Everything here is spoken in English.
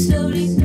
slowly